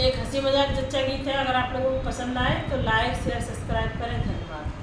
एक हँसी मज़ाक जच्चा गीत है। अगर आप लोगों को पसंद आए तो लाइक शेयर सब्सक्राइब करें। धन्यवाद।